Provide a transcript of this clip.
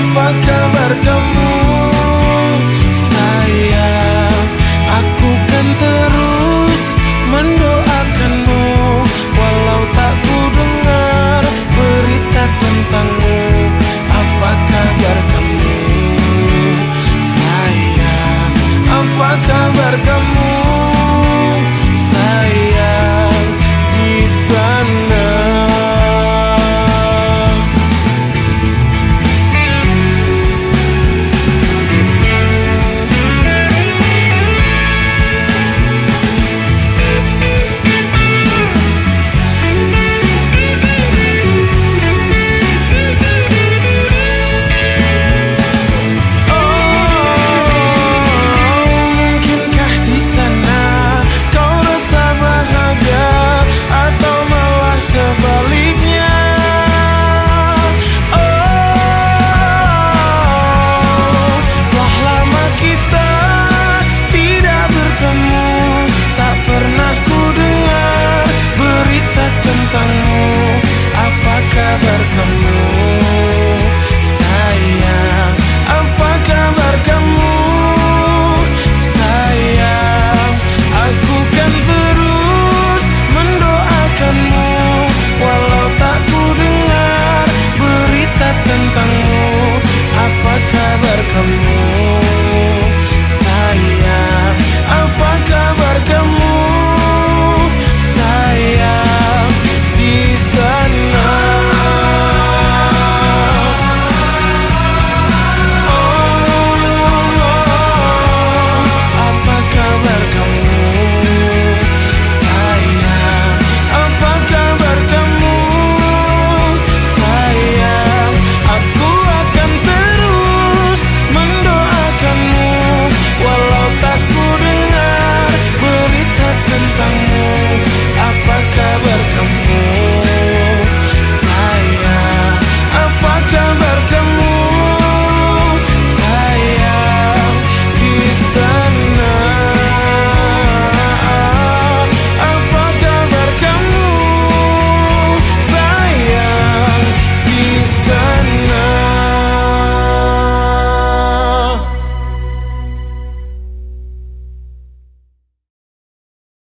apa kabar bertemu